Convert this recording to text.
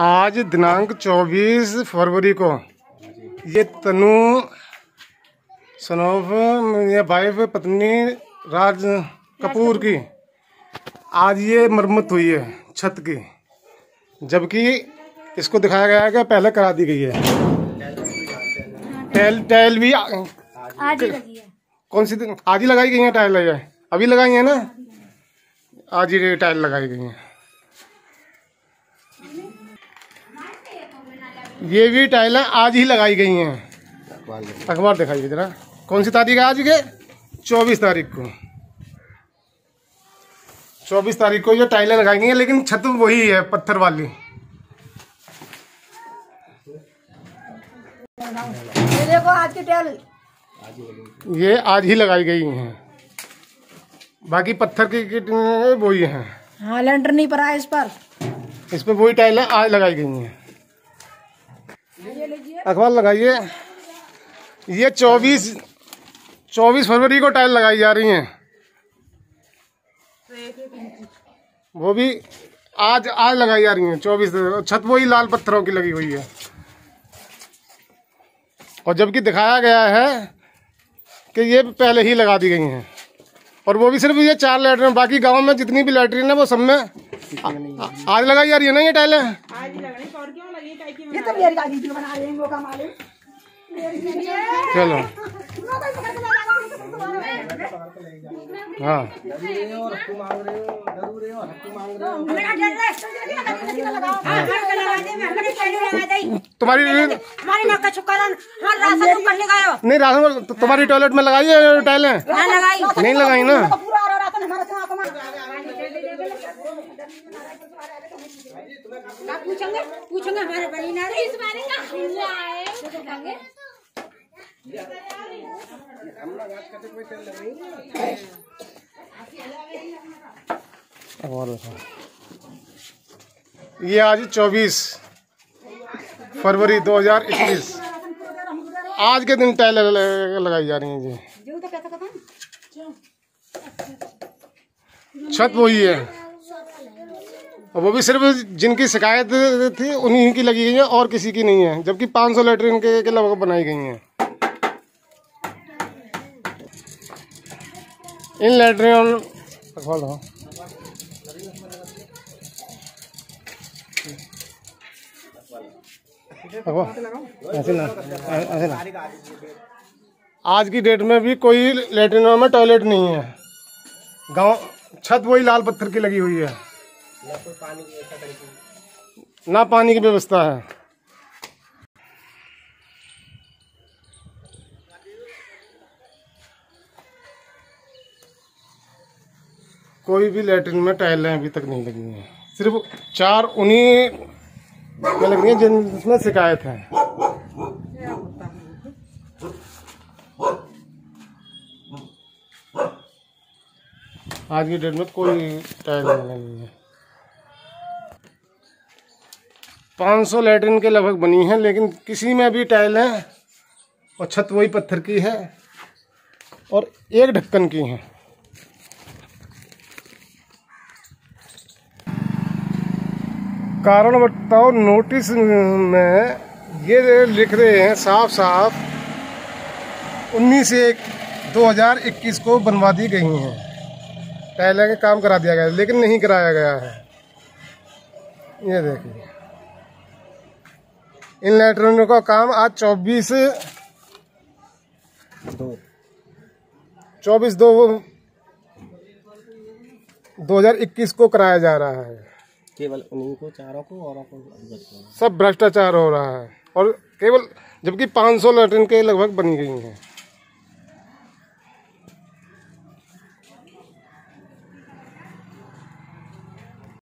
आज दिनांक 24 फरवरी को। ये तनु सनोफ या वाइफ पत्नी राज कपूर की। आज ये मरम्मत हुई है छत की। जबकि इसको दिखाया गया है कि पहले करा दी गई है। टैल टैल भी कौन सी आज ही लगाई गई है टाइल? है अभी लगाई है ना? आज ही टाइल लगाई गई है। ये भी टाइलें आज ही लगाई गई हैं। अखबार दिखाइए जरा। कौन सी तारीख है आज के? चौबीस तारीख को। चौबीस तारीख को ये टाइलें लगाई गई हैं लेकिन छत वही है पत्थर वाली। ये देखो आज की टाइल। ये आज ही लगाई गई हैं। बाकी पत्थर की किट वही हैं। हाँ लेंटर नहीं पड़ा है इस पर। इसमें वही टाइलें आज लगाई गई हैं। अखबार लगाइए। ये चौबीस चौबीस फरवरी को टाइल लगाई जा रही हैं। वो भी आज आज लगाई जा रही हैं, चौबीस छत वही लाल पत्थरों की लगी हुई है। और जबकि दिखाया गया है कि ये पहले ही लगा दी गई हैं। और वो भी सिर्फ़ ये चार लेटरिन, बाकी गाँव में जितनी भी लेटरिन है, वो सब में आज लगाई जा रही है ना ये टाइलें? ये तो मेरी गाड़ी की बना रहे हैं वो कमा ले चलो हाँ। तुम्हारी हो नहीं राशन तो तुम्हारी टॉयलेट में लगाई है टाइलें? नहीं लगाई ना पूरा आ रहा था हमारा तो कमा ना पूछेंगे? पूछेंगे हमारे बड़ी ना इस बारे का है। ये आज 24 फरवरी 2021 आज के दिन टाइल लगाई जा रही है जी। जो तो छत वही है। वो भी सिर्फ़ जिनकी शिकायत थी उन्हीं की लगी गई है और किसी की नहीं है जबकि 500 सौ लेटरिन के, के लगभग बनाई गई हैं। इन लेटरिन आज की डेट में भी कोई लेटरिनों में टॉयलेट नहीं है। गाँव छत वही लाल पत्थर की लगी हुई है। ना पानी की व्यवस्था है। कोई भी लेटरिन में टाइलें अभी तक नहीं लगी हैं। सिर्फ़ चार उन्हीं में लग हैं जिनमें शिकायत है। आज की डेट में कोई टाइल नहीं लगी है। पाँच सौ लेटरिन के लगभग बनी है, लेकिन किसी में भी टाइल है और छत वही पत्थर की है और एक ढक्कन की है। कारण बताओ, नोटिस में ये लिख रहे हैं साफ़ साफ़ उन्नीस एक 2021 को बनवा दी गई हैं। टाइलें का काम करा दिया गया लेकिन नहीं कराया गया है। ये देखिए। इन लेटरिनों का काम आज चौबीस चौबीस दो दो हज़ार इक्कीस को कराया जा रहा है। केवल उन्हीं को चारों को और को सब भ्रष्टाचार हो रहा है और केवल जबकि 500 लेटरिन के लगभग बनी गई हैं।